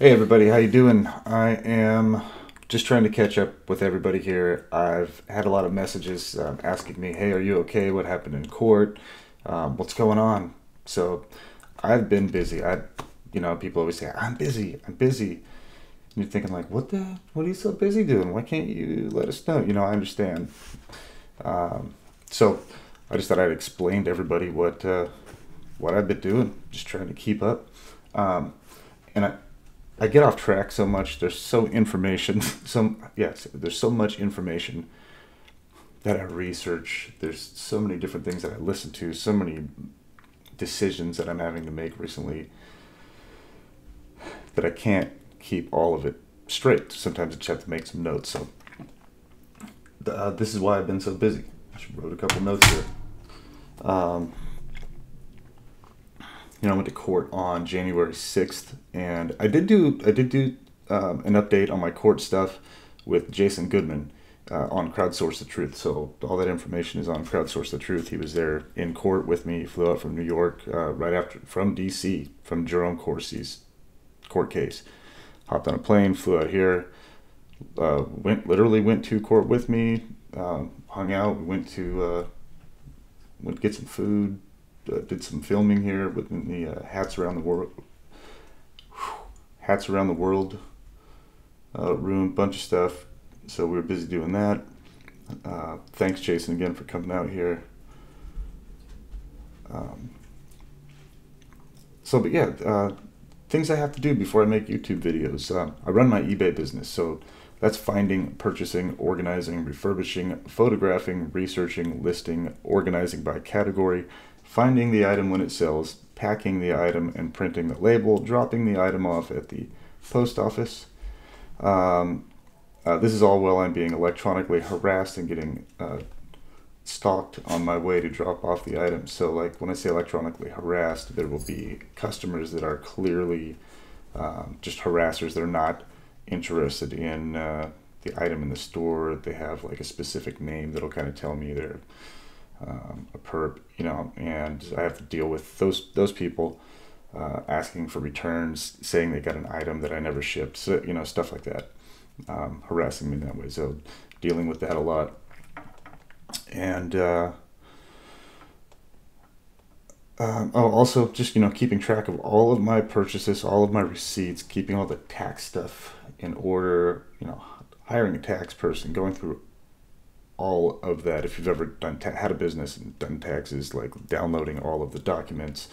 Hey everybody, how you doing? I am just trying to catch up with everybody here. I've had a lot of messages um, asking me, "Hey, are you okay? What happened in court? Um, what's going on?" So I've been busy. I, you know, people always say, "I'm busy. I'm busy." And you're thinking like, "What the? What are you so busy doing? Why can't you let us know?" You know, I understand. Um, so I just thought I'd explain to everybody what uh, what I've been doing, just trying to keep up. Um, and I I get off track so much. There's so information. Some yes, there's so much information that I research. There's so many different things that I listen to. So many decisions that I'm having to make recently that I can't keep all of it straight. Sometimes I just have to make some notes. So uh, this is why I've been so busy. I wrote a couple notes here. Um, you know, I went to court on January 6th, and I did do I did do um, an update on my court stuff with Jason Goodman uh, on Crowdsource the Truth. So all that information is on Crowdsource the Truth. He was there in court with me. He flew out from New York uh, right after from D.C. from Jerome Corsi's court case. Hopped on a plane, flew out here. Uh, went literally went to court with me. Um, hung out. We went to uh, went to get some food uh, did some filming here with the uh, hats around the world, hats around the world uh, room, bunch of stuff. So we were busy doing that. Uh, thanks, Jason, again for coming out here. Um, so, but yeah, uh, things I have to do before I make YouTube videos. Uh, I run my eBay business, so that's finding, purchasing, organizing, refurbishing, photographing, researching, listing, organizing by category, finding the item when it sells, packing the item and printing the label, dropping the item off at the post office. Um, uh, this is all while I'm being electronically harassed and getting uh, stalked on my way to drop off the item. So, like when I say electronically harassed, there will be customers that are clearly um, just harassers. They're not interested in uh, the item in the store. They have like a specific name that'll kind of tell me they're um, a perp, you know, and I have to deal with those those people uh, asking for returns, saying they got an item that I never shipped, so you know, stuff like that, um, harassing me that way. So dealing with that a lot, and uh, um, oh, also just you know keeping track of all of my purchases, all of my receipts, keeping all the tax stuff in order, you know, hiring a tax person, going through all of that. If you've ever done had a business and done taxes, like downloading all of the documents,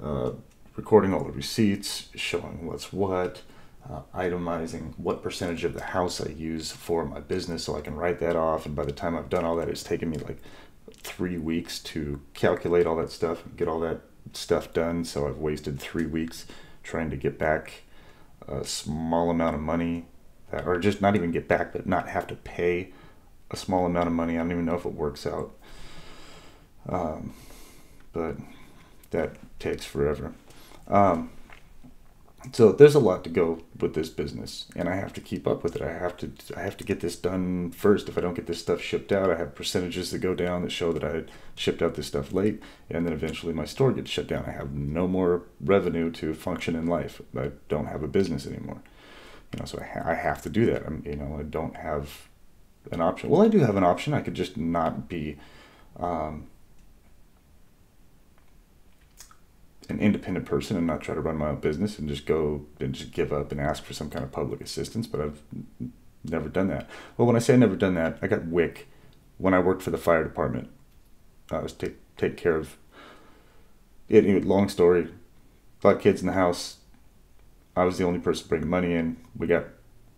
uh, recording all the receipts, showing what's what, uh, itemizing what percentage of the house I use for my business, so I can write that off. And by the time I've done all that, it's taken me like three weeks to calculate all that stuff and get all that stuff done. So I've wasted three weeks trying to get back a small amount of money, or just not even get back, but not have to pay a small amount of money. I don't even know if it works out. Um, but that takes forever. Um, so there's a lot to go with this business, and I have to keep up with it. I have to I have to get this done first. If I don't get this stuff shipped out, I have percentages that go down that show that I shipped out this stuff late, and then eventually my store gets shut down. I have no more revenue to function in life. I don't have a business anymore. You know, so I, ha- I have to do that. I'm, you know, I don't have an option. Well, I do have an option. I could just not be um, an independent person and not try to run my own business and just go and just give up and ask for some kind of public assistance. But I've never done that. Well, when I say I never done that, I got WIC when I worked for the fire department. I was take take care of it. Long story. Of kids in the house. I was the only person bringing money in. We got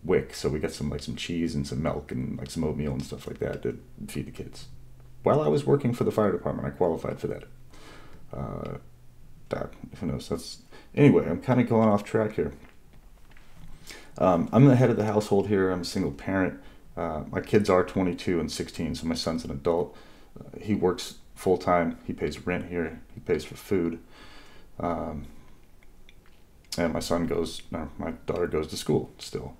WIC, so we got some like some cheese and some milk and like some oatmeal and stuff like that to feed the kids. While I was working for the fire department, I qualified for that. Uh, that who knows? That's anyway. I'm kind of going off track here. Um, I'm the head of the household here. I'm a single parent. Uh, my kids are 22 and 16, so my son's an adult. Uh, he works full time. He pays rent here. He pays for food. Um, and my son goes, no, my daughter goes to school still.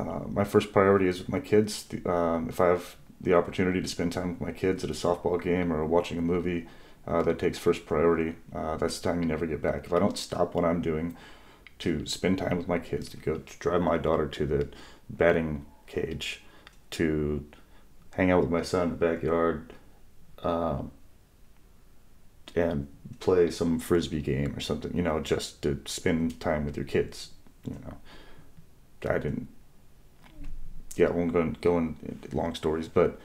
Uh, my first priority is with my kids. Um, if I have the opportunity to spend time with my kids at a softball game or watching a movie, uh, that takes first priority. Uh, that's time you never get back. If I don't stop what I'm doing to spend time with my kids, to go to drive my daughter to the batting cage, to hang out with my son in the backyard, um, and play some frisbee game or something, you know, just to spend time with your kids, you know. I didn't, yeah, I won't go, go into long stories, but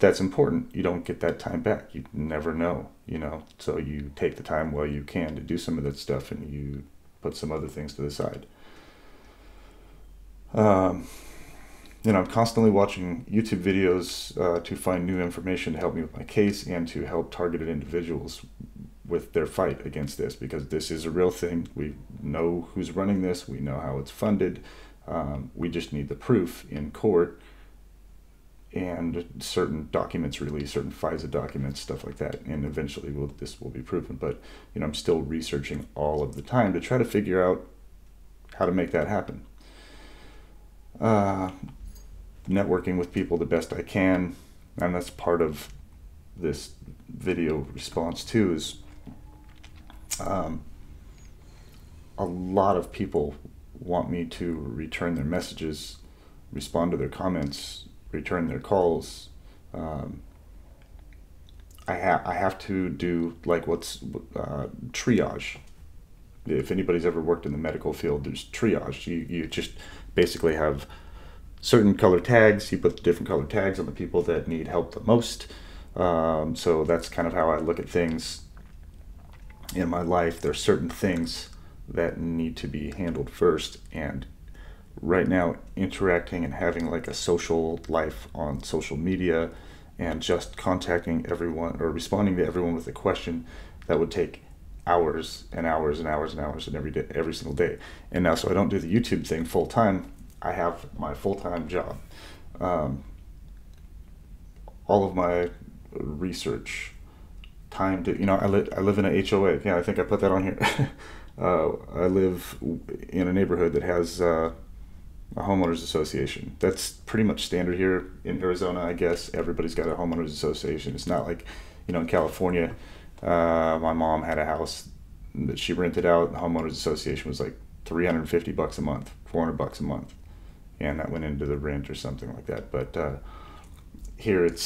that's important. You don't get that time back. You never know, you know. So you take the time while you can to do some of that stuff and you put some other things to the side. Um, you know, I'm constantly watching YouTube videos uh, to find new information to help me with my case and to help targeted individuals with their fight against this because this is a real thing. We know who's running this, we know how it's funded. Um, we just need the proof in court and certain documents released, certain FISA documents, stuff like that. And eventually will, this will be proven. But, you know, I'm still researching all of the time to try to figure out how to make that happen. Uh, networking with people the best I can. And that's part of this video response too is um, a lot of people want me to return their messages, respond to their comments, return their calls. Um, I have I have to do like what's uh, triage. If anybody's ever worked in the medical field, there's triage. You you just basically have certain color tags. You put different color tags on the people that need help the most. Um, so that's kind of how I look at things in my life. There's certain things that need to be handled first, and right now interacting and having like a social life on social media and just contacting everyone or responding to everyone with a question that would take hours and hours and hours and hours and every day every single day. And now so i don't do the youtube thing full time i have my full-time job. Um, all of my research time to you know i, li- I live in a hoa yeah i think i put that on here uh, i live in a neighborhood that has uh, a homeowners association. That's pretty much standard here in Arizona, I guess. Everybody's got a homeowners association. It's not like, you know, in California, uh, my mom had a house that she rented out. The homeowners association was like 350 bucks a month, 400 bucks a month. And that went into the rent or something like that. But uh, here it's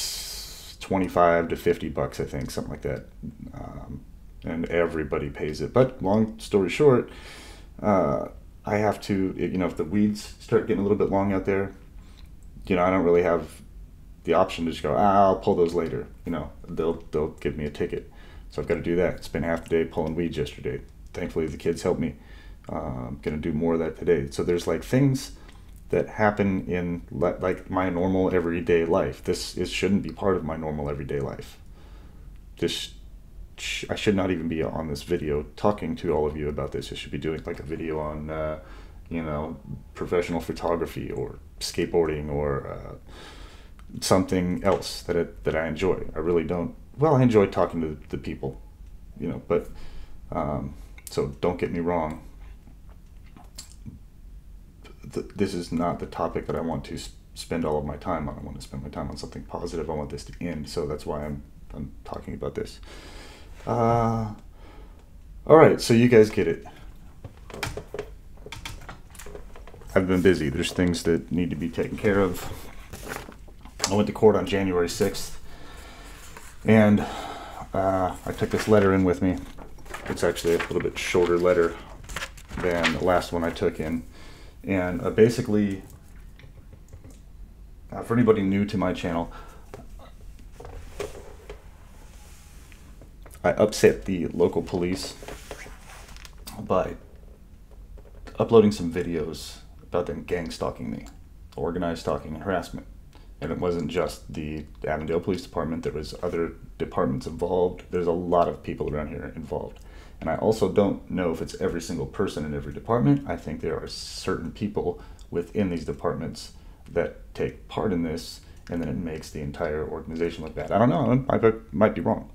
25 to 50 bucks, I think, something like that. Um, and everybody pays it. But long story short, uh, I have to, you know, if the weeds start getting a little bit long out there, you know, I don't really have the option to just go, ah, I'll pull those later. You know, they'll they'll give me a ticket, so I've got to do that. Spent half the day pulling weeds yesterday. Thankfully, the kids helped me. Uh, I'm gonna do more of that today. So there's like things that happen in like my normal everyday life. This is shouldn't be part of my normal everyday life. This I should not even be on this video talking to all of you about this. I should be doing like a video on, uh, you know, professional photography or skateboarding or uh, something else that it, that I enjoy. I really don't. Well, I enjoy talking to the people, you know, but um, so don't get me wrong. This is not the topic that I want to spend all of my time on. I want to spend my time on something positive. I want this to end, so that's why I'm I'm talking about this. Uh, all right, so you guys get it. I've been busy. There's things that need to be taken care of. I went to court on January 6th, and uh, I took this letter in with me. It's actually a little bit shorter letter than the last one I took in. And uh, basically, uh, for anybody new to my channel, I upset the local police by uploading some videos about them gang stalking me, organized stalking and harassment. And it wasn't just the Avondale Police Department, there was other departments involved. There's a lot of people around here involved. And I also don't know if it's every single person in every department. I think there are certain people within these departments that take part in this, and then it makes the entire organization look bad. I don't know. I might be wrong.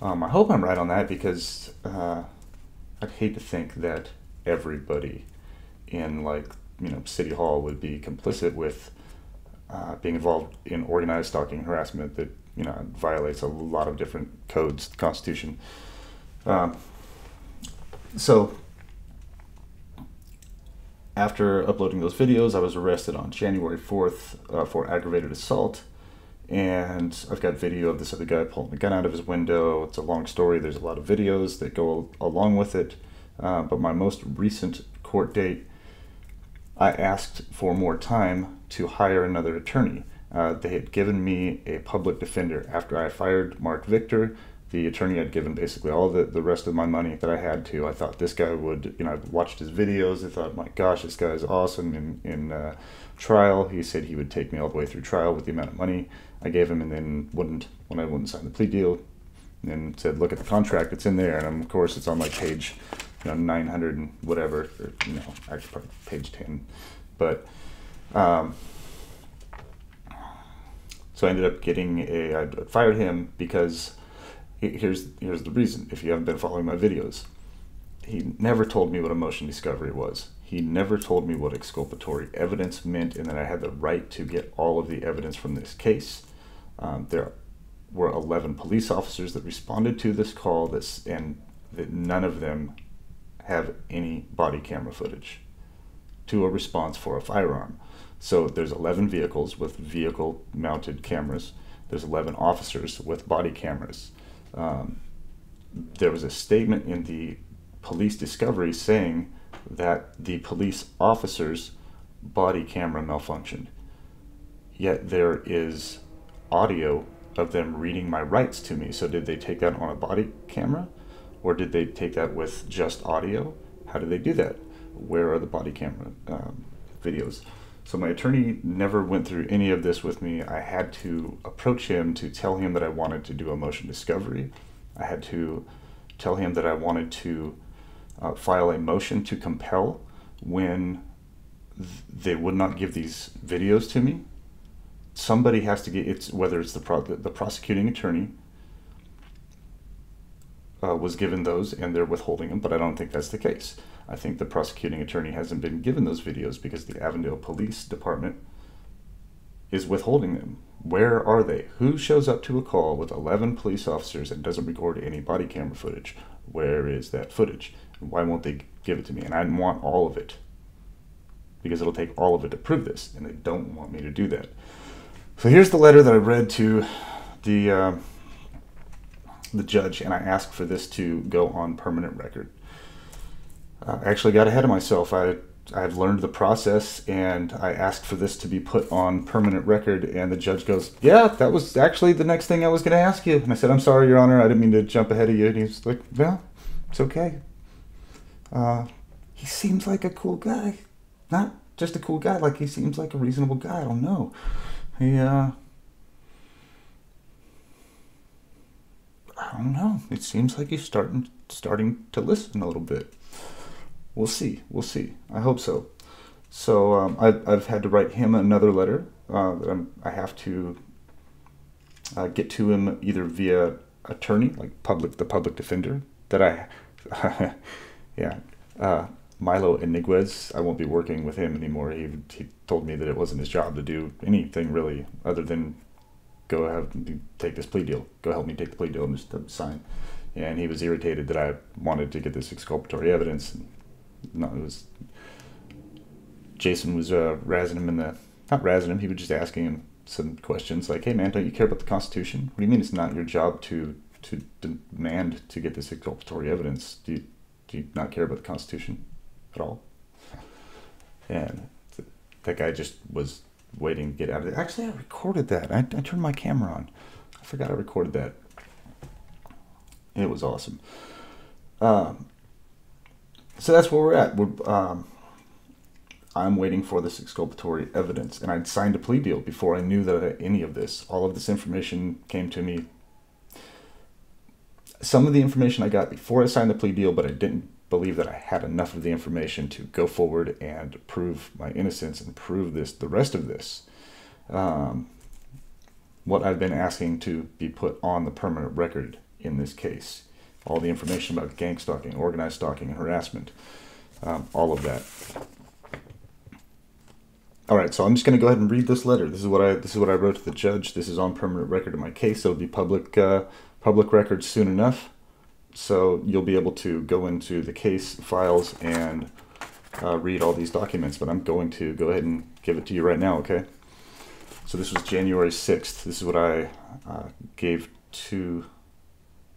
Um, I hope I'm right on that because uh, I'd hate to think that everybody in like you know City Hall would be complicit with uh, being involved in organized stalking harassment that you know, violates a lot of different codes, Constitution. Um, so after uploading those videos, I was arrested on January 4th uh, for aggravated assault. And I've got video of this other guy pulling a gun out of his window. It's a long story. There's a lot of videos that go along with it. Uh, but my most recent court date, I asked for more time to hire another attorney. Uh, they had given me a public defender after I fired Mark Victor the attorney had given basically all the, the rest of my money that I had to. I thought this guy would, you know, I watched his videos. I thought, my gosh, this guy is awesome in, in uh, trial. He said he would take me all the way through trial with the amount of money I gave him and then wouldn't, when I wouldn't sign the plea deal, and said, look at the contract, it's in there. And of course, it's on like page, you know, 900 and whatever, or, you know, actually probably page 10. But, um, so I ended up getting a, I fired him because here's here's the reason. If you haven't been following my videos, he never told me what a motion discovery was. He never told me what exculpatory evidence meant, and that I had the right to get all of the evidence from this case. Um, there were 11 police officers that responded to this call, this, and that none of them have any body camera footage to a response for a firearm. So there's 11 vehicles with vehicle mounted cameras. There's 11 officers with body cameras um, there was a statement in the police discovery saying that the police officer's body camera malfunctioned. Yet there is audio of them reading my rights to me. So did they take that on a body camera? Or did they take that with just audio? How did they do that? Where are the body camera um, videos? So my attorney never went through any of this with me. I had to approach him to tell him that I wanted to do a motion discovery. I had to tell him that I wanted to uh, file a motion to compel when th- they would not give these videos to me. Somebody has to get it's whether it's the pro- the, prosecuting attorney uh, was given those and they're withholding them, but I don't think that's the case. I think the prosecuting attorney hasn't been given those videos because the Avondale Police Department is withholding them. Where are they? Who shows up to a call with 11 police officers and doesn't record any body camera footage? Where is that footage? Why won't they give it to me? And I want all of it because it'll take all of it to prove this, and they don't want me to do that. So here's the letter that I read to the uh, the judge, and I asked for this to go on permanent record. I actually got ahead of myself. I I've learned the process, and I asked for this to be put on permanent record, and the judge goes, "Yeah, that was actually the next thing I was going to ask you." And I said, "I'm sorry, Your Honor, I didn't mean to jump ahead of you." And he's like, "Well, it's okay." Uh, he seems like a cool guy, not just a cool guy. Like he seems like a reasonable guy. I don't know. He, uh, I don't know. It seems like he's starting starting to listen a little bit we'll see. We'll see. I hope so. So um, I've, I've had to write him another letter uh, that I'm, I have to uh, get to him either via attorney, like public the public defender that I, yeah, uh, Milo Iniguez. I won't be working with him anymore. He he told me that it wasn't his job to do anything really other than go have take this plea deal. Go help me take the plea deal and just sign. And he was irritated that I wanted to get this exculpatory evidence. And no, it was Jason was uh, razzing him in the not razzing him. He was just asking him some questions like, "Hey man, don't you care about the Constitution? What do you mean it's not your job to to demand to get this exculpatory evidence? Do you do you not care about the Constitution at all?" And th- that guy just was waiting to get out of it. Actually, I recorded that. I, I turned my camera on. I forgot I recorded that. It was awesome. Um, so that's where we're at. We're, um, I'm waiting for this exculpatory evidence, and I'd signed a plea deal before I knew that any of this. All of this information came to me. Some of the information I got before I signed the plea deal, but I didn't believe that I had enough of the information to go forward and prove my innocence and prove this. The rest of this, um, what I've been asking to be put on the permanent record in this case all the information about gang stalking, organized stalking, and harassment, um, all of that. all right, so I'm just going to go ahead and read this letter. This is what I this is what I wrote to the judge. This is on permanent record of my case. It'll be public uh, public record soon enough, so you'll be able to go into the case files and uh, read all these documents. But I'm going to go ahead and give it to you right now. Okay. So this was January 6th. This is what I uh, gave to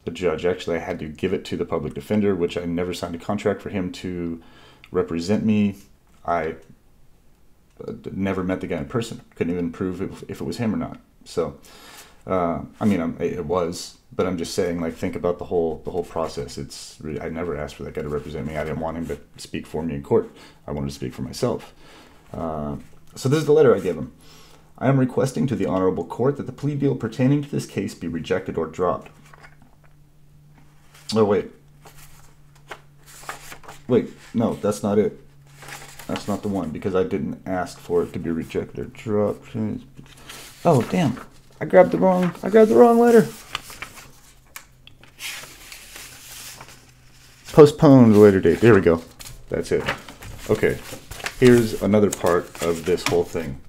the judge. Actually, I had to give it to the public defender, which I never signed a contract for him to represent me. I uh, never met the guy in person. Couldn't even prove if, if it was him or not. So, uh, I mean, I'm, it was, but I'm just saying, like, think about the whole the whole process. It's really, I never asked for that guy to represent me. I didn't want him to speak for me in court. I wanted to speak for myself. Uh, so this is the letter I gave him. I am requesting to the honorable court that the plea deal pertaining to this case be rejected or dropped. Oh wait. Wait, no, that's not it. That's not the one because I didn't ask for it to be rejected or dropped. Oh damn! I grabbed the wrong. I grabbed the wrong letter. Postponed later date. There we go. That's it. Okay. Here's another part of this whole thing.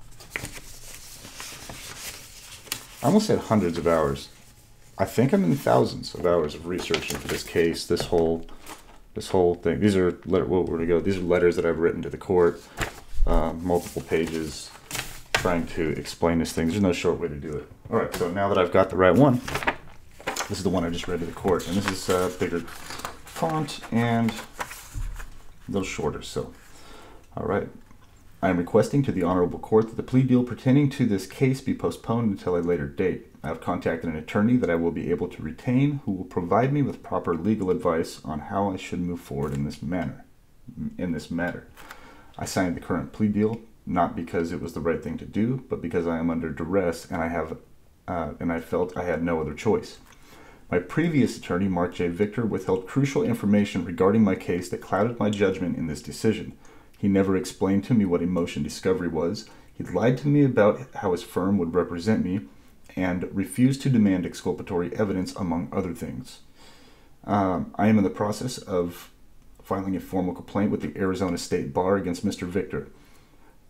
I almost said hundreds of hours. I think I'm in thousands of hours of researching for this case. This whole this whole thing. These are letter. Well, to go? These are letters that I've written to the court, uh, multiple pages, trying to explain this thing. There's no short way to do it. All right. So now that I've got the right one, this is the one I just read to the court, and this is uh, bigger font and a little shorter. So, all right. I am requesting to the Honorable Court that the plea deal pertaining to this case be postponed until a later date. I have contacted an attorney that I will be able to retain who will provide me with proper legal advice on how I should move forward in this manner. In this matter, I signed the current plea deal not because it was the right thing to do, but because I am under duress and I have uh, and I felt I had no other choice. My previous attorney, Mark J. Victor, withheld crucial information regarding my case that clouded my judgment in this decision. He never explained to me what a motion discovery was. He lied to me about how his firm would represent me and refused to demand exculpatory evidence, among other things. Um, I am in the process of filing a formal complaint with the Arizona State Bar against Mr. Victor.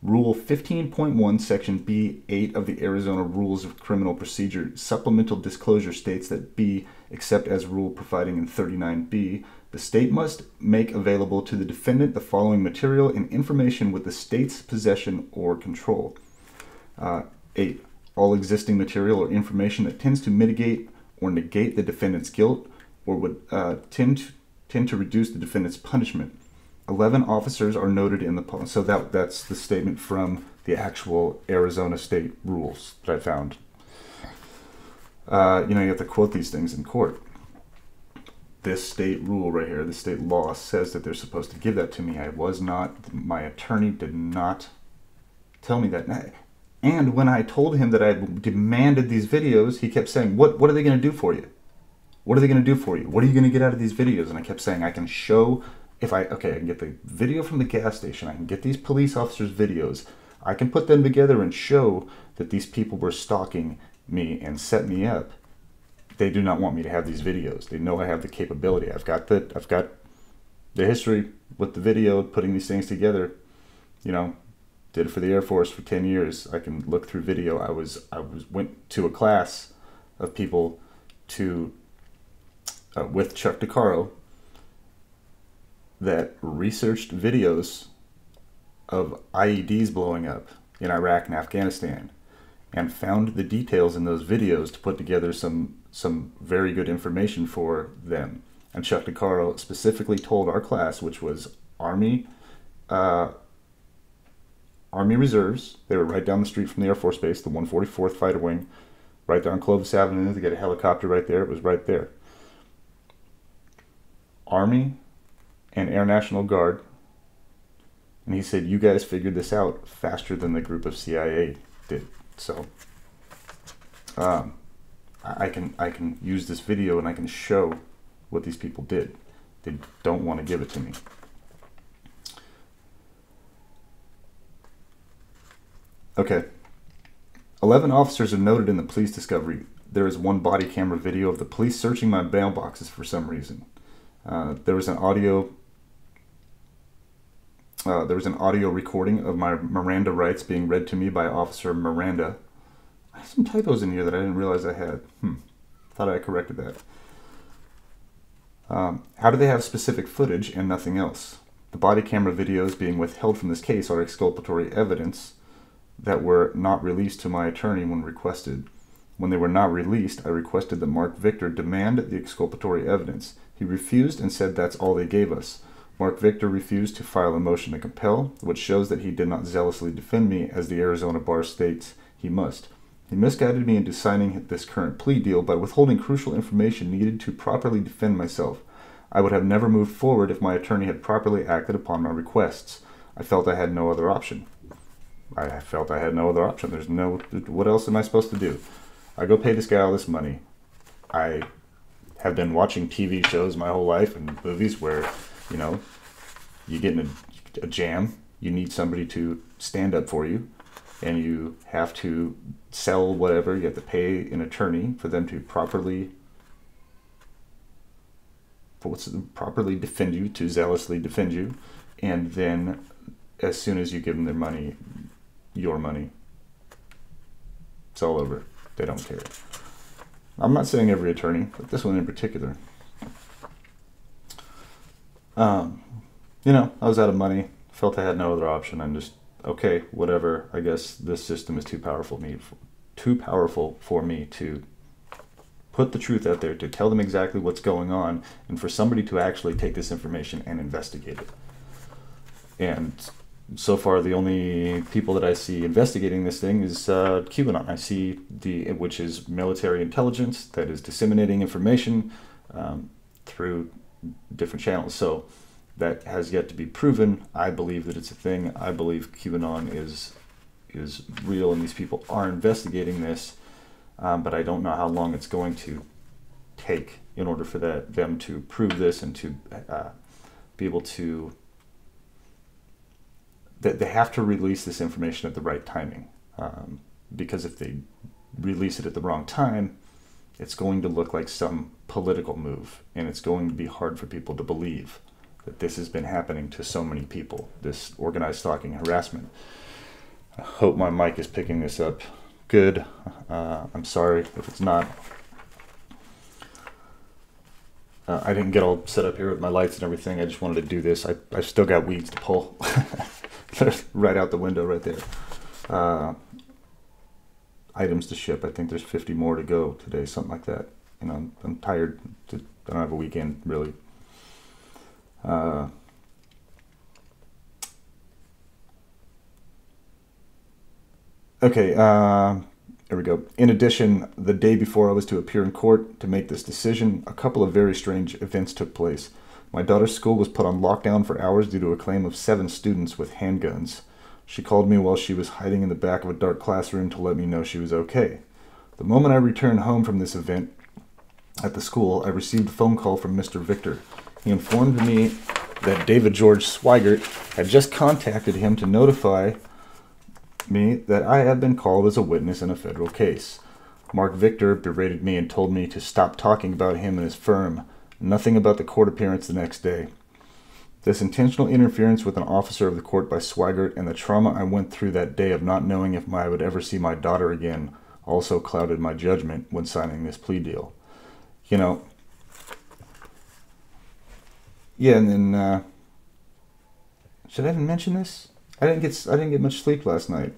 Rule 15.1, Section B8 of the Arizona Rules of Criminal Procedure supplemental disclosure states that B, except as rule providing in 39B, the state must make available to the defendant the following material and information with the state's possession or control. Uh, 8. All existing material or information that tends to mitigate or negate the defendant's guilt or would uh, tend, to, tend to reduce the defendant's punishment 11 officers are noted in the so that that's the statement from the actual Arizona state rules that I found. Uh, you know, you have to quote these things in court. This state rule right here, the state law says that they're supposed to give that to me. I was not. My attorney did not tell me that. And when I told him that I demanded these videos, he kept saying, "What? What are they going to do for you? What are they going to do for you? What are you going to get out of these videos?" And I kept saying, "I can show if I okay, I can get the video from the gas station, I can get these police officers' videos, I can put them together and show that these people were stalking me and set me up. They do not want me to have these videos. They know I have the capability. I've got the I've got the history with the video, putting these things together. You know, did it for the Air Force for 10 years. I can look through video. I was I was went to a class of people to uh, with Chuck DeCaro that researched videos of IEDs blowing up in Iraq and Afghanistan and found the details in those videos to put together some some very good information for them. And Chuck DeCaro specifically told our class, which was Army uh, Army Reserves, they were right down the street from the Air Force Base, the 144th Fighter Wing, right down Clovis Avenue. They get a helicopter right there. It was right there. Army and Air National Guard. And he said, You guys figured this out faster than the group of CIA did. So um, I can I can use this video and I can show what these people did. They don't want to give it to me. Okay. 11 officers are noted in the police discovery. There is one body camera video of the police searching my mailboxes for some reason. Uh, there was an audio uh, there was an audio recording of my Miranda rights being read to me by Officer Miranda. I have some typos in here that I didn't realize I had. Hmm. Thought I corrected that. Um, how do they have specific footage and nothing else? The body camera videos being withheld from this case are exculpatory evidence that were not released to my attorney when requested. When they were not released, I requested that Mark Victor demand the exculpatory evidence. He refused and said that's all they gave us. Mark Victor refused to file a motion to compel, which shows that he did not zealously defend me as the Arizona bar states he must. He misguided me into signing this current plea deal by withholding crucial information needed to properly defend myself. I would have never moved forward if my attorney had properly acted upon my requests. I felt I had no other option. I felt I had no other option. There's no. What else am I supposed to do? I go pay this guy all this money. I have been watching TV shows my whole life and movies where, you know, you get in a, a jam, you need somebody to stand up for you, and you have to sell whatever. You have to pay an attorney for them to properly what's properly defend you, to zealously defend you, and then as soon as you give them their money, your money, it's all over. They don't care. I'm not saying every attorney, but this one in particular. Um, you know, I was out of money, felt I had no other option. I'm just okay, whatever. I guess this system is too powerful me, too powerful for me to put the truth out there, to tell them exactly what's going on, and for somebody to actually take this information and investigate it. And so far the only people that I see investigating this thing is uh, QAnon. I see the which is military intelligence that is disseminating information um, through different channels. So that has yet to be proven. I believe that it's a thing. I believe QAnon is is real, and these people are investigating this. Um, but I don't know how long it's going to take in order for that them to prove this and to uh, be able to that they have to release this information at the right timing. Um, because if they release it at the wrong time, it's going to look like some political move, and it's going to be hard for people to believe that this has been happening to so many people. This organized stalking harassment. I hope my mic is picking this up good. Uh, I'm sorry if it's not. Uh, I didn't get all set up here with my lights and everything. I just wanted to do this. I, I still got weeds to pull. right out the window right there. Uh, items to ship. I think there's 50 more to go today, something like that. You know, I'm, I'm tired. To, I don't have a weekend really. Uh, okay, uh, there we go. In addition, the day before I was to appear in court to make this decision, a couple of very strange events took place. My daughter's school was put on lockdown for hours due to a claim of seven students with handguns. She called me while she was hiding in the back of a dark classroom to let me know she was okay. The moment I returned home from this event at the school, I received a phone call from Mr. Victor. He informed me that David George Sweigert had just contacted him to notify me that I had been called as a witness in a federal case. Mark Victor berated me and told me to stop talking about him and his firm. Nothing about the court appearance the next day. This intentional interference with an officer of the court by Swigert and the trauma I went through that day of not knowing if I would ever see my daughter again also clouded my judgment when signing this plea deal. You know, yeah, and then uh, should I even mention this? I didn't get I didn't get much sleep last night.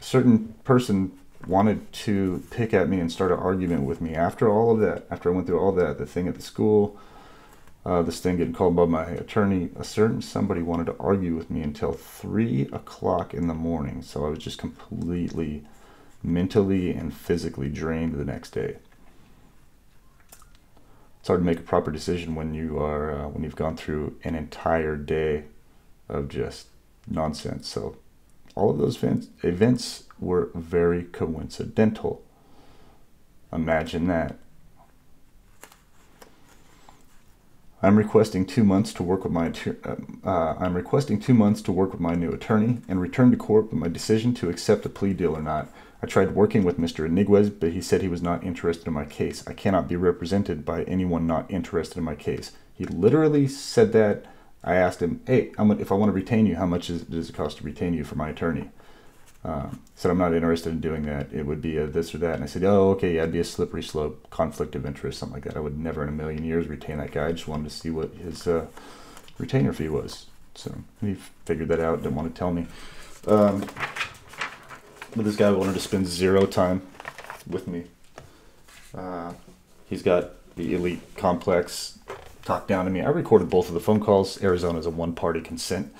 A certain person wanted to pick at me and start an argument with me after all of that, after I went through all that, the thing at the school, uh, this thing getting called by my attorney, a certain somebody wanted to argue with me until three o'clock in the morning. So I was just completely mentally and physically drained the next day. It's hard to make a proper decision when you are uh, when you've gone through an entire day of just nonsense. So all of those events, events were very coincidental. Imagine that. I'm requesting two months to work with my uh, uh, I'm requesting two months to work with my new attorney and return to court with my decision to accept a plea deal or not. I tried working with Mr. Iniguez, but he said he was not interested in my case. I cannot be represented by anyone not interested in my case. He literally said that I asked him, "Hey, if I want to retain you, how much is, does it cost to retain you for my attorney?" Um, said I'm not interested in doing that. It would be a this or that. And I said, oh, okay, yeah, it'd be a slippery slope, conflict of interest, something like that. I would never in a million years retain that guy. I just wanted to see what his uh, retainer fee was. So he figured that out. Didn't want to tell me. Um, but this guy wanted to spend zero time with me. Uh, he's got the elite complex talk down to me. I recorded both of the phone calls. Arizona is a one-party consent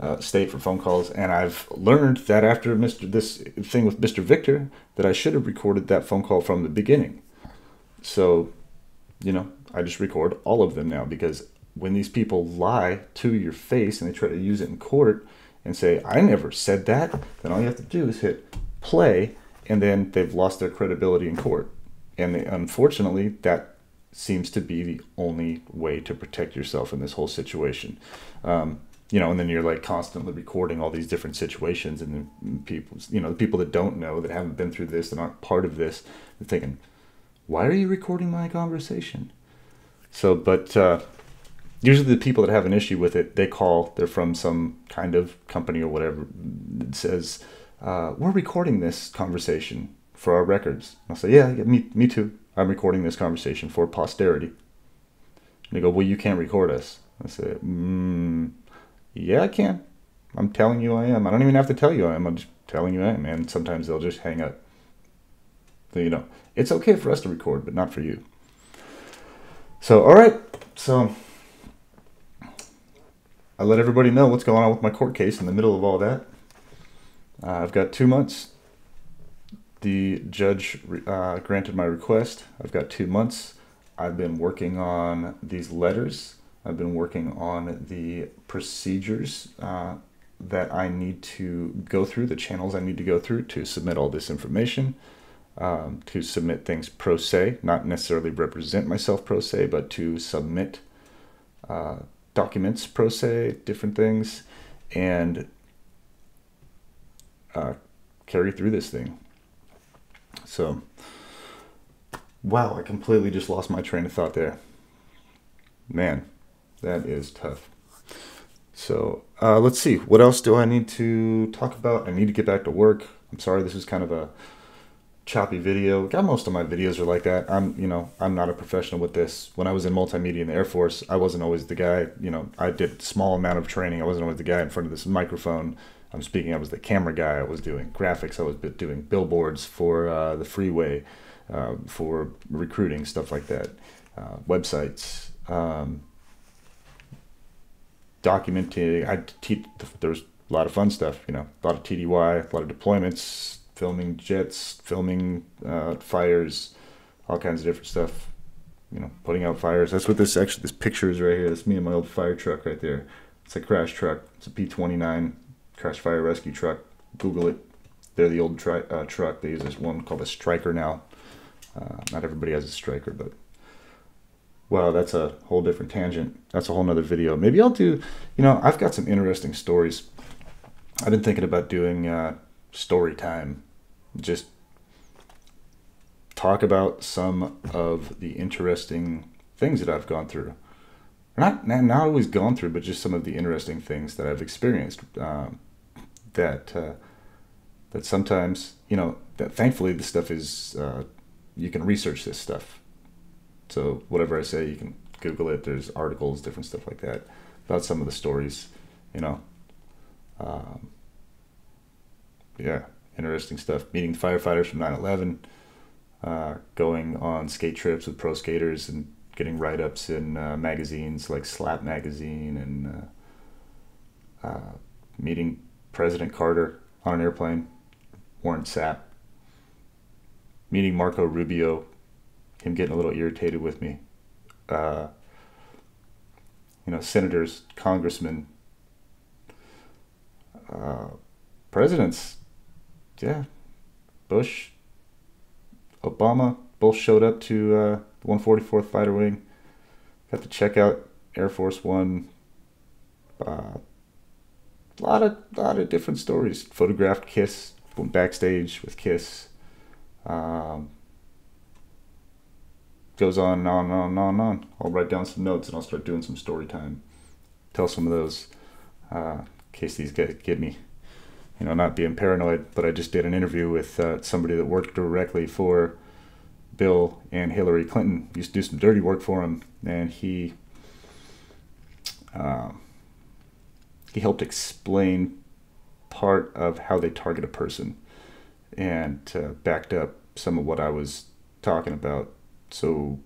uh, state for phone calls, and I've learned that after Mr. this thing with Mr. Victor that I should have recorded that phone call from the beginning. So, you know, I just record all of them now because when these people lie to your face and they try to use it in court and say I never said that, then all you have to do is hit play, and then they've lost their credibility in court. And they, unfortunately, that seems to be the only way to protect yourself in this whole situation. Um, you know, and then you're like constantly recording all these different situations, and then people, you know, the people that don't know, that haven't been through this, that aren't part of this, they're thinking, why are you recording my conversation? So, but uh, usually the people that have an issue with it, they call, they're from some kind of company or whatever, that says, uh, we're recording this conversation for our records. I'll say, yeah, yeah, me, me too. I'm recording this conversation for posterity. And they go, well, you can't record us. I say, mm, yeah, I can. I'm telling you I am. I don't even have to tell you I am. I'm just telling you I am. And sometimes they'll just hang up. So, you know, it's okay for us to record, but not for you. So, all right. So, I let everybody know what's going on with my court case in the middle of all that. Uh, I've got two months. The judge uh, granted my request. I've got two months. I've been working on these letters I've been working on the procedures uh, that I need to go through, the channels I need to go through to submit all this information, um, to submit things pro se, not necessarily represent myself pro se, but to submit uh, documents pro se, different things, and uh, carry through this thing. So, wow, I completely just lost my train of thought there. Man. That is tough. So uh, let's see. What else do I need to talk about? I need to get back to work. I'm sorry, this is kind of a choppy video. God, most of my videos are like that. I'm, you know, I'm not a professional with this. When I was in multimedia in the Air Force, I wasn't always the guy. You know, I did small amount of training. I wasn't always the guy in front of this microphone. I'm speaking. I was the camera guy. I was doing graphics. I was doing billboards for uh, the freeway, uh, for recruiting stuff like that, uh, websites. Um, documenting. I te- there was a lot of fun stuff, you know, a lot of TDY, a lot of deployments, filming jets, filming uh, fires, all kinds of different stuff. You know, putting out fires. That's what this actually this picture is right here. That's me and my old fire truck right there. It's a crash truck. It's a P29 crash fire rescue truck. Google it. They're the old tri- uh, truck. They use this one called a Striker now. Uh, not everybody has a Striker, but Wow, that's a whole different tangent. That's a whole nother video. Maybe I'll do, you know, I've got some interesting stories. I've been thinking about doing uh, story time. Just talk about some of the interesting things that I've gone through. Not, not always gone through, but just some of the interesting things that I've experienced. Um, that uh, that sometimes, you know, that thankfully this stuff is uh, you can research this stuff so whatever I say, you can Google it. There's articles, different stuff like that about some of the stories. You know, um, yeah, interesting stuff. Meeting firefighters from 9/11, uh, going on skate trips with pro skaters, and getting write-ups in uh, magazines like Slap magazine, and uh, uh meeting President Carter on an airplane, Warren Sapp, meeting Marco Rubio him getting a little irritated with me. Uh, you know, senators, congressmen, uh, presidents. Yeah, Bush, Obama, both showed up to uh, the 144th Fighter Wing. Got to check out Air Force One. A uh, lot of lot of different stories. Photographed Kiss, went backstage with Kiss. Um, goes on and on and on and on on. I'll write down some notes and I'll start doing some story time. tell some of those uh, in case these guys get me. You know, not being paranoid, but I just did an interview with uh, somebody that worked directly for Bill and Hillary Clinton. Used to do some dirty work for him, and he uh, he helped explain part of how they target a person, and uh, backed up some of what I was talking about. So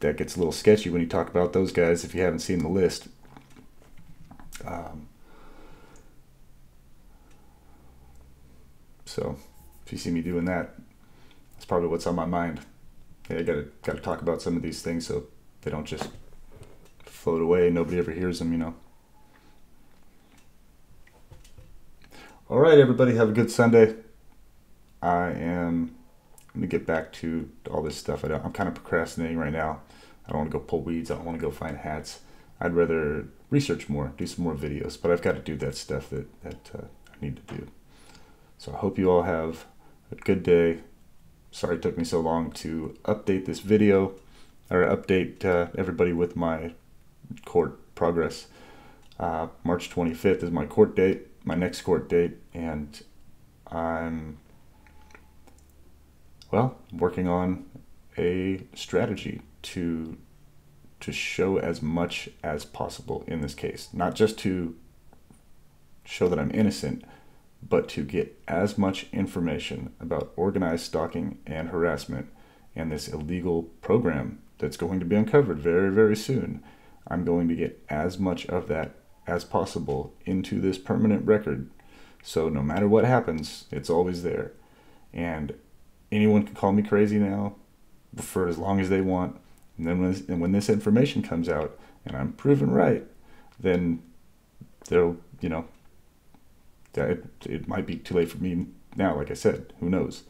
that gets a little sketchy when you talk about those guys if you haven't seen the list. Um, so if you see me doing that, that's probably what's on my mind. I gotta gotta talk about some of these things so they don't just float away. Nobody ever hears them, you know. All right, everybody, have a good Sunday. I am going to get back to all this stuff. I am kind of procrastinating right now. I don't want to go pull weeds. I don't want to go find hats. I'd rather research more, do some more videos, but I've got to do that stuff that, that uh, I need to do. So I hope you all have a good day. Sorry it took me so long to update this video or update uh, everybody with my court progress. Uh, March 25th is my court date, my next court date, and I'm, well, working on a strategy to to show as much as possible in this case, not just to show that I'm innocent, but to get as much information about organized stalking and harassment and this illegal program that's going to be uncovered very, very soon. I'm going to get as much of that as possible into this permanent record. So no matter what happens, it's always there. And anyone can call me crazy now for as long as they want. And then when this, and when this information comes out and I'm proven right, then they'll, you know, it, it might be too late for me now, like I said, who knows?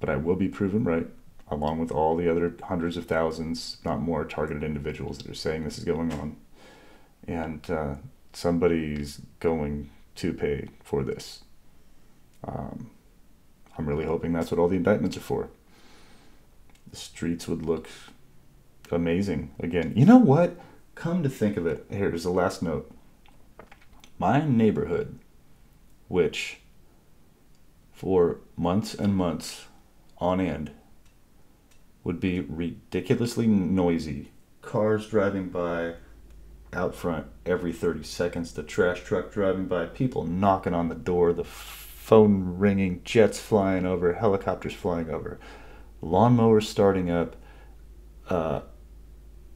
But I will be proven right, along with all the other hundreds of thousands, not more, targeted individuals that are saying this is going on. And uh, somebody's going to pay for this. Um, I'm really hoping that's what all the indictments are for. The streets would look amazing again. You know what? Come to think of it, here's the last note. My neighborhood, which for months and months on end would be ridiculously noisy. Cars driving by out front every 30 seconds, the trash truck driving by, people knocking on the door, the phone ringing, jets flying over, helicopters flying over, lawnmowers starting up, uh,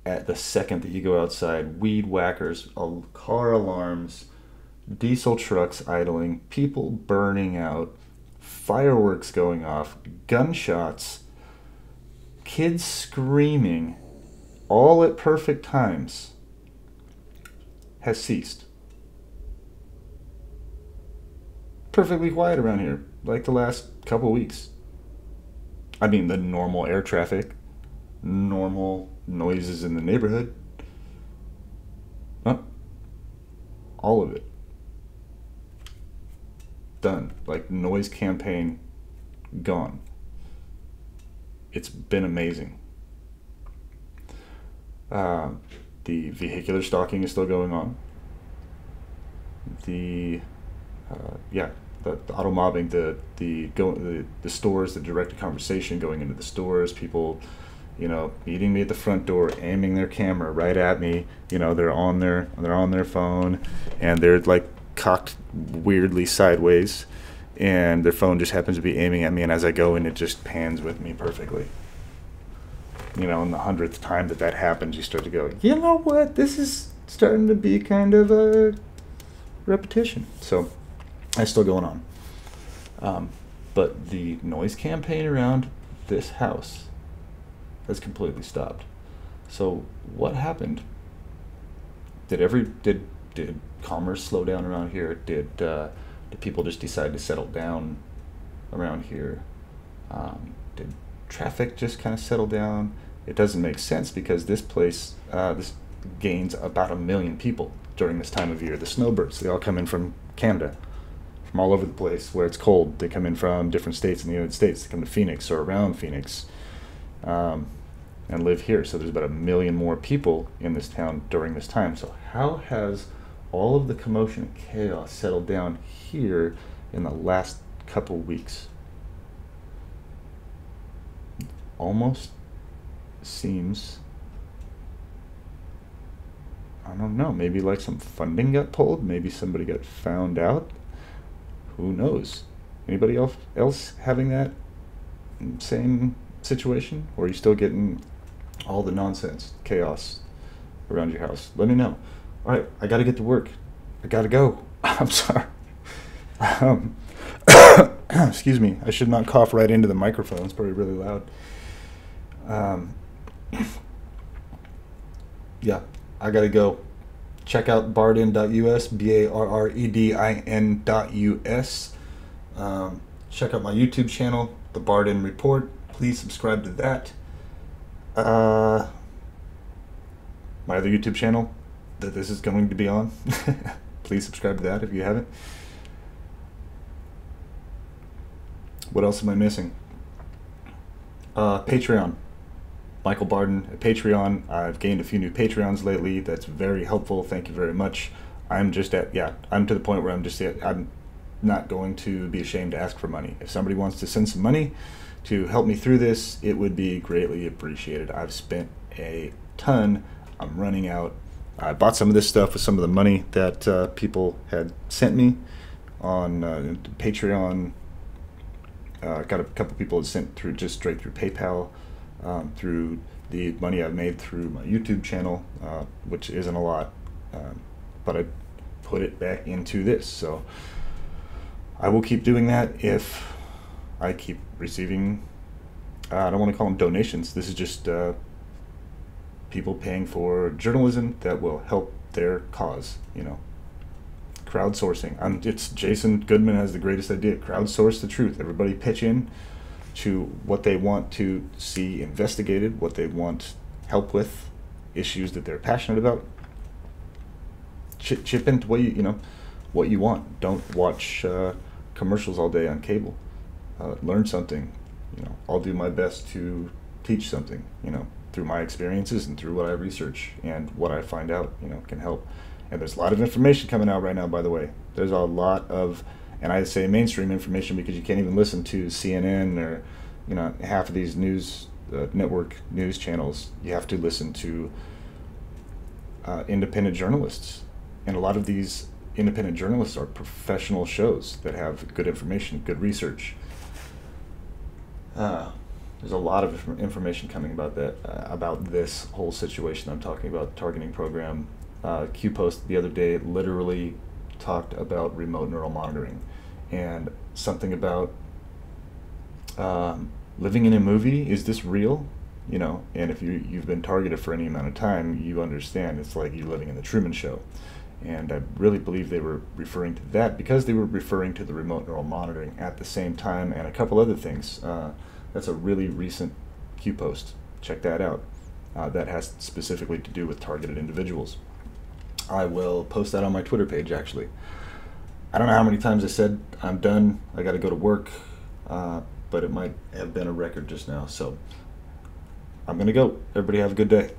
at the second that you go outside, weed whackers, car alarms, diesel trucks idling, people burning out, fireworks going off, gunshots, kids screaming, all at perfect times, has ceased. Perfectly quiet around here, like the last couple weeks. I mean, the normal air traffic, normal noises in the neighborhood. All of it. Done. Like noise campaign gone. It's been amazing. Uh, the vehicular stalking is still going on. The uh, yeah, the, the, auto mobbing, the the go the, the stores, the direct conversation going into the stores, people you know, meeting me at the front door, aiming their camera right at me. You know, they're on their they're on their phone, and they're like cocked weirdly sideways, and their phone just happens to be aiming at me. And as I go in, it just pans with me perfectly. You know, and the hundredth time that that happens, you start to go, you know what? This is starting to be kind of a repetition. So that's still going on. Um, but the noise campaign around this house has completely stopped. So what happened? Did every did did commerce slow down around here? Did uh, did people just decide to settle down around here? Um, did traffic just kind of settle down? It doesn't make sense because this place uh, this gains about a million people during this time of year. The snowbirds they all come in from Canada, from all over the place where it's cold. They come in from different states in the United States. They come to Phoenix or around Phoenix. Um, and live here. So there's about a million more people in this town during this time. So how has all of the commotion and chaos settled down here in the last couple weeks. Almost seems I don't know, maybe like some funding got pulled, maybe somebody got found out. Who knows? Anybody else else having that same situation? Or are you still getting all the nonsense, chaos around your house? Let me know. All right, I got to get to work. I got to go. I'm sorry. Um, excuse me. I should not cough right into the microphone. It's probably really loud. Um, yeah, I got to go. Check out barredin.us, B A R R E D I N.us. Um, check out my YouTube channel, The Barred In Report. Please subscribe to that. Uh, my other YouTube channel that this is going to be on. Please subscribe to that if you haven't. What else am I missing? Uh, Patreon. Michael Barden at Patreon. I've gained a few new Patreons lately. That's very helpful. Thank you very much. I'm just at yeah. I'm to the point where I'm just at, I'm not going to be ashamed to ask for money. If somebody wants to send some money to help me through this, it would be greatly appreciated. I've spent a ton. I'm running out. I bought some of this stuff with some of the money that uh, people had sent me on uh, Patreon. Uh, got a couple people had sent through just straight through PayPal um, through the money I've made through my YouTube channel, uh, which isn't a lot, um, but I put it back into this. So I will keep doing that if I keep receiving. Uh, I don't want to call them donations. This is just uh, people paying for journalism that will help their cause. You know, crowdsourcing. I'm, it's Jason Goodman has the greatest idea. Crowdsource the truth. Everybody pitch in to what they want to see investigated, what they want help with, issues that they're passionate about. Chip, chip into what you you know, what you want. Don't watch uh, commercials all day on cable. Uh, learn something. You know, I'll do my best to teach something. You know, through my experiences and through what I research and what I find out. You know, can help. And there's a lot of information coming out right now. By the way, there's a lot of and I say mainstream information because you can't even listen to CNN or you know half of these news uh, network news channels. You have to listen to uh, independent journalists, and a lot of these independent journalists are professional shows that have good information, good research. Uh, there's a lot of information coming about that uh, about this whole situation I'm talking about targeting program. Uh, Q post the other day literally talked about remote neural monitoring and something about um, living in a movie. Is this real? You know, and if you you've been targeted for any amount of time, you understand it's like you're living in the Truman Show. And I really believe they were referring to that because they were referring to the remote neural monitoring at the same time and a couple other things. Uh, that's a really recent Q post. Check that out. Uh, that has specifically to do with targeted individuals. I will post that on my Twitter page actually. I don't know how many times I said I'm done. I got to go to work, uh, but it might have been a record just now. So I'm gonna go. Everybody have a good day.